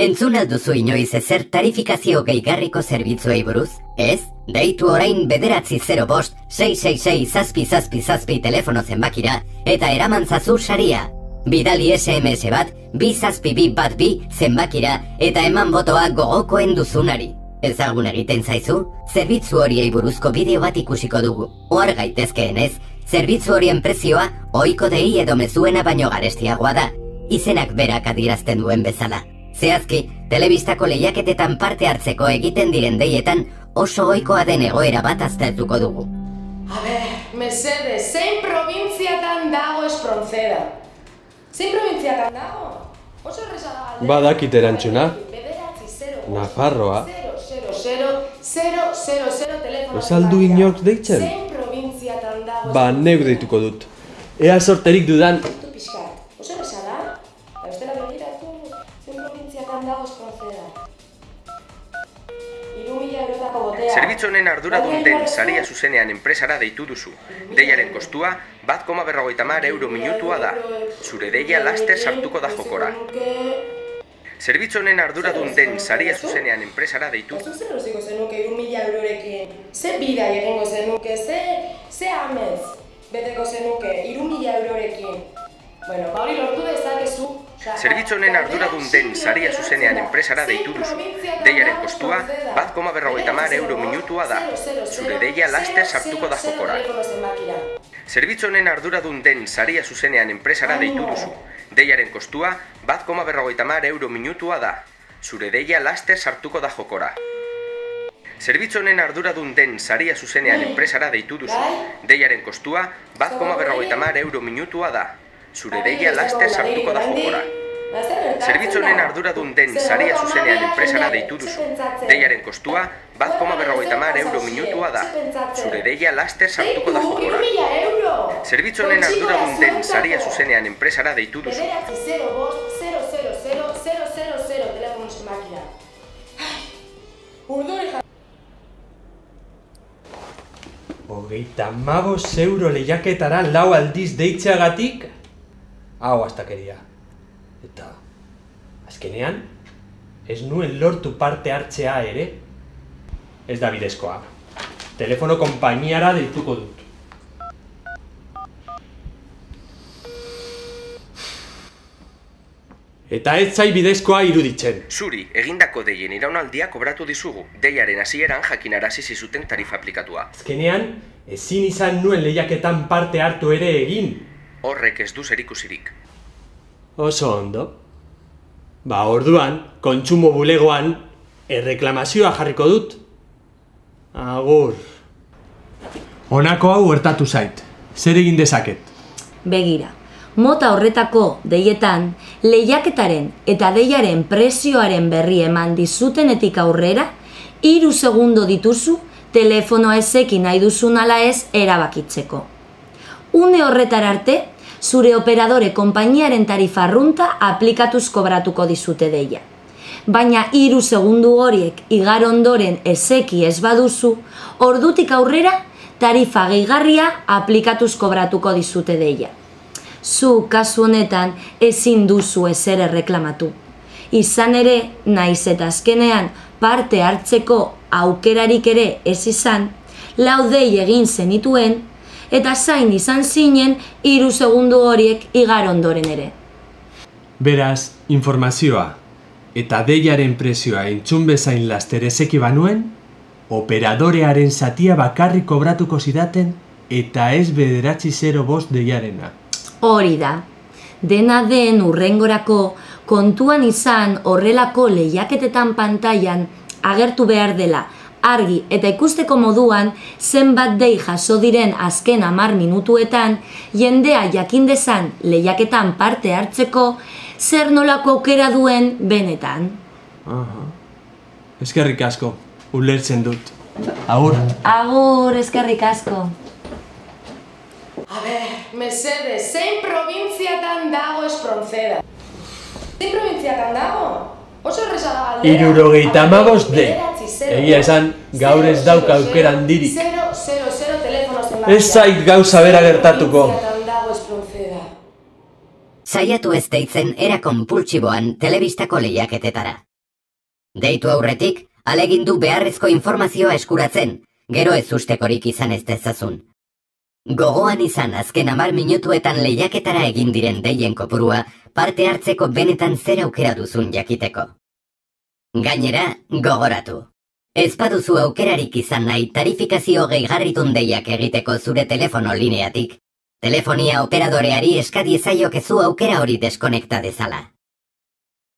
Entzun alduzu inoiz ezer tarifikazio gehigarriko zerbitzuei buruz? Ez? Deitu orain bederatzi 0 bost, 666 zazpi zazpi zazpi telefono zenbakira eta eraman zazu saria. Bidali SMS bat, bi zazpi bi bat bi zenbakira eta eman botoa gogokoen duzunari. Ezagun egiten zaizu, zerbitzu horiei buruzko bideo bat ikusiko dugu. Ohar gaitezkeen ez, zerbitzu horien prezioa ohiko dei edo mezuena baino garestiagoa da, izenak berak adierazten duen bezala. Zehazki, telebistako lehiaketetan parte hartzeko egiten diren deietan oso ohikoa den egoera bat aztertuko dugu. A ber, mesede, zein provintziatan dago espronceda? Zein provintziatan dago? Oso erresa da galdera. Badakit erantzuna. Nafarroa. zero, zero, zero, zero, zero, zero, telefono Ez al du zenbakia. inork deitzen? Zein provintziatan dago Ba, neuk deituko dut. Ea sorterik dudan, Zerbitzu honen den igual saria zuzenean enpresara deitu duzu. Deiaren kostua, bat koma berrogeita mar euro minutua da. Zure deia laster sartuko da jokora. Zerbitzu honen arduradun den saria zuzenean enpresara deitu zer erosiko zenuke iru mila eurorekin? Ze bida egingo zenuke? Ze, ze amez beteko zenuke iru mila eurorekin? Bueno, ba hori lortu dezakezu. Zerbitzu honen arduradun den geratzen zuzenean enpresara deitu duzu. Deiaren kostua, bat koma berrogeita hamar euro minutua da. Zure deia laster sartuko da jokora. Zerbitzu honen arduradun den saria zuzenean enpresara deitu duzu. Deiaren kostua, bat koma berrogeita hamar euro minutua da. Zure deia laster sartuko da jokora. Zerbitzu honen arduradun den saria zuzenean enpresara deitu duzu. Deiaren kostua, bat koma berrogeita hamar euro minutua da. Zure deia laster sartuko da jokora. Zerbitzu honen arduradun den saria zuzenean enpresara deitu duzu. Deiaren kostua, bat koma berrogeita hamar euro minutua da. Zure deia laster sartuko da jokora. Zerbitzu honen arduradun den saria zuzenean enpresara deitu duzu. Hogeita magos euro lehiaketara lau aldiz deitzeagatik, hau astakeria. Eta, azkenean, ez nuen lortu parte hartzea ere, ez da bidezkoa. Telefono konpainiara deituko dut. Eta ez zai bidezkoa iruditzen. Zuri, egindako deien iraunaldia kobratu dizugu. Deiaren hasieran jakinarazi zizuten tarifa aplikatua. Azkenean, ezin izan nuen lehiaketan parte hartu ere egin. Horrek ez du zerikusirik. Oso ondo. Ba, orduan, kontsumo bulegoan, erreklamazioa jarriko dut. Agur. Honako hau gertatu zait. Zer egin dezaket? Begira, mota horretako deietan, lehiaketaren eta deiaren prezioaren berri eman dizutenetik aurrera, hiru segundo dituzu telefonoa ezekin nahi duzun ala ez erabakitzeko. Une horretara arte, zure operadore konpainiaren tarifa arrunta aplikatuz kobratuko dizute deia. Baina hiru segundu horiek igar ondoren ezeki ez baduzu, ordutik aurrera tarifa gehigarria aplikatuz kobratuko dizute deia. Zu kasu honetan ezin duzu ezer erreklamatu. Izan ere, naiz eta azkenean parte hartzeko aukerarik ere ez izan, laudei egin zenituen, eta zain izan zinen hiru segundu horiek igar ondoren ere. Beraz, informazioa eta deiaren prezioa entzun bezain laster ezeki banuen, operadorearen zatia bakarrik kobratuko zidaten eta ez bederatzi zero bost deiarena. Hori da. Dena den urrengorako kontuan izan horrelako lehiaketetan pantailan agertu behar dela argi eta ikusteko moduan zenbat dei jaso diren azken hamar minutuetan jendea jakin dezan lehiaketan parte hartzeko zer nolako aukera duen benetan. Aha. Eskerrik asko, ulertzen dut. Agur. Agur, eskerrik asko. A ber, mesede, zein provintziatan dago espronceda? Zein provintziatan dago? Oso erresa da galdera. Hirurogeita hamabost de. Bederatzi, zero, Egia esan, gaur ez dauka aukera handirik. Zero, zero, zero, telefono zenbakia. Ez zait gauza bera gertatuko. Saiatu ez deitzen era konpultsiboan telebistako lehiaketetara. Deitu aurretik, alegindu beharrezko informazioa eskuratzen, gero ez ustekorik izan ez dezazun. Gogoan izan azken amar minutuetan lehiaketara egin diren deien kopurua, parte hartzeko benetan zer aukera duzun jakiteko. Gainera, gogoratu. Ez baduzu aukerarik izan nahi tarifikazio gehigarritun deiak egiteko zure telefono lineatik. Telefonia operadoreari eskadi ezaiokezu aukera hori deskonekta dezala.